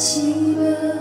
记得